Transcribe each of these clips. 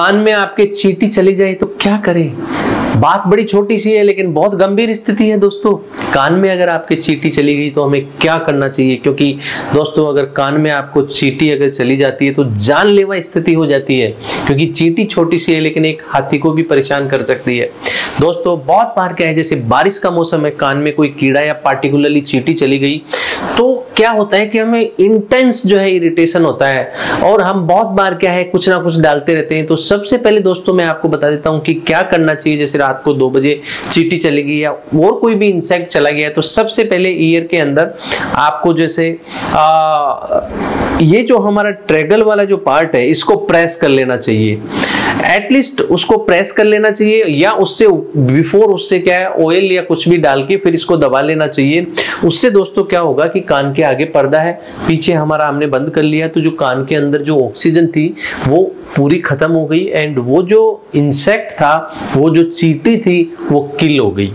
कान में आपके चीटी चली जाए तो क्या करें? बात बड़ी छोटी सी है, लेकिन बहुत गंभीर स्थिति है दोस्तों। कान में अगर आपके चीटी चली गई तो हमें क्या करना चाहिए? क्योंकि दोस्तों, अगर कान में आपको चीटी अगर चली जाती है तो जानलेवा स्थिति हो जाती है। क्योंकि चीटी छोटी सी है, लेकिन एक हाथी को भी परेशान कर सकती है। दोस्तों, बहुत बार क्या है, जैसे बारिश का मौसम है, कान में कोई कीड़ा या पार्टिकुलरली चीटी चली गई तो क्या होता है कि हमें इंटेंस जो है इरिटेशन होता है और हम बहुत बार क्या है कुछ ना कुछ डालते रहते हैं। तो सबसे पहले दोस्तों मैं आपको बता देता हूँ कि क्या करना चाहिए। जैसे रात को दो बजे चीटी चली गई या और कोई भी इंसेक्ट चला गया तो सबसे पहले ईयर के अंदर आपको जैसे आ, ये जो हमारा ट्रेगल वाला जो पार्ट है इसको प्रेस कर लेना चाहिए। एटलीस्ट उसको प्रेस कर लेना चाहिए, या उससे बिफोर उससे क्या है ऑयल या कुछ भी डाल के फिर इसको दबा लेना चाहिए। उससे दोस्तों क्या होगा कि कान के आगे पर्दा है, पीछे हमारा हमने बंद कर लिया तो जो कान के अंदर जो ऑक्सीजन थी, वो पूरी खत्म हो गई एंड वो जो इंसेक्ट था, वो जो चीटी थी, वो किल हो गई।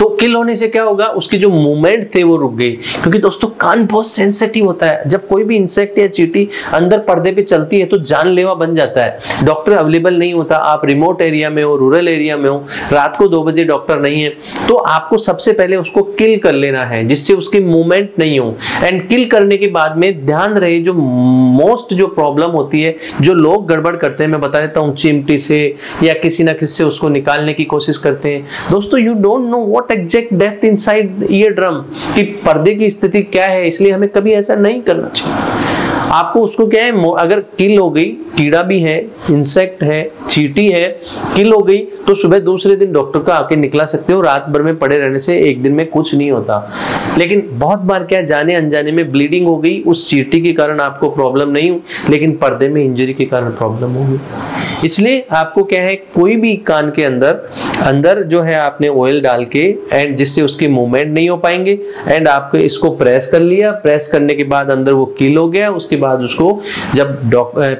तो किल होने से क्या होगा? उसके जो मूवमेंट थे वो रुक गई। क्योंकि दोस्तों, कान बहुत सेंसिटिव होता है। जब कोई भी इंसेक्ट या चीटी अंदर पर्दे पे चलती है तो जानलेवा बन जाता है। डॉक्टर अवेलेबल नहीं होता। आप रिमोट एरिया में हो रूरल एरिया में हो, रात को दो बजे डॉक्टर नहीं है तो आपको सबसे पहले उसको किल कर लेना है, जिससे उसकी मूवमेंट नहीं हो। एंड किल करने के बाद में ध्यान रहे, जो मोस्ट जो प्रॉब्लम होती है, जो लोग गड़बड़ करते हैं, मैं बता देता हूँ, चिमटी से या किसी ना किसी से उसको निकालने की कोशिश करते हैं। दोस्तों you don't know what exact depth inside eardrum कि पर्दे की स्थिति क्या है, इसलिए हमें कभी ऐसा नहीं करना चाहिए। आपको उसको क्या है अगर किल हो गई, कीड़ा भी है इंसेक्ट है, चीटी है, किल हो गई तो सुबह दूसरे दिन डॉक्टर का आके निकला सकते हो, रात भर में पड़े रहने से एक दिन में कुछ नहीं होता। लेकिन बहुत बार क्या जाने अनजाने में ब्लीडिंग हो गई, उस चीटी के कारण आपको प्रॉब्लम नहीं हुई, लेकिन पर्दे में इंजरी के कारण प्रॉब्लम हो गई। इसलिए आपको क्या है, कोई भी कान के अंदर अंदर जो है आपने ऑयल डाल के एंड जिससे उसके मूवमेंट नहीं हो पाएँगे एंड आपको इसको प्रेस कर लिया प्रेस करने के बाद अंदर वो किल हो गया, उसके बाद उसको जब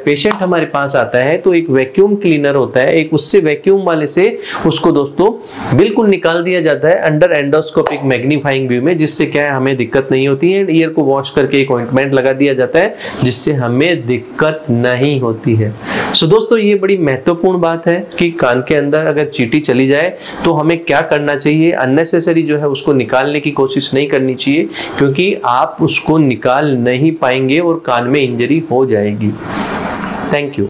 पेशेंट हमारे पास आता है तो एक वैक्यूम क्लीनर होता है। एक उससे वैक्यूम वाले से उसको दोस्तों बिल्कुल निकाल दिया जाता है अंडर एंडोस्कोपिक मैग्नीफाइंग व्यू में जिससे क्या है हमें दिक्कत नहीं होती है। ईयर को वॉश करके एक ऑइंटमेंट लगा दिया जाता है जिससे हमें दिक्कत नहीं होती है। सो so, दोस्तों ये बड़ी महत्वपूर्ण बात है कि कान के अंदर अगर चीटी चली जाए तो हमें क्या करना चाहिए? अननेसेसरी जो है उसको निकालने की कोशिश नहीं करनी चाहिए क्योंकि आप उसको निकाल नहीं पाएँगे और कान में इंजरी हो जाएगी। Thank you